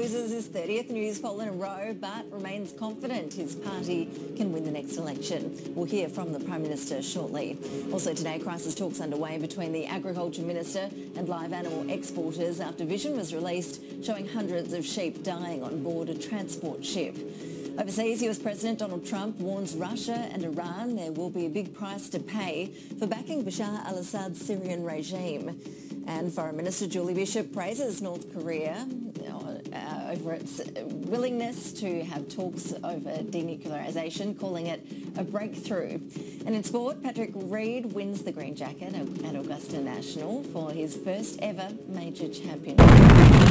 loses his 30th Newspoll in a row but remains confident his party can win the next election. We'll hear from the Prime Minister shortly. Also today, crisis talks underway between the Agriculture Minister and live animal exporters after vision was released showing hundreds of sheep dying on board a transport ship. Overseas, US President Donald Trump warns Russia and Iran there will be a big price to pay for backing Bashar al-Assad's Syrian regime. And Foreign Minister Julie Bishop praises North Korea over its willingness to have talks over denuclearisation, calling it a breakthrough. And in sport, Patrick Reed wins the green jacket at Augusta National for his first ever major championship.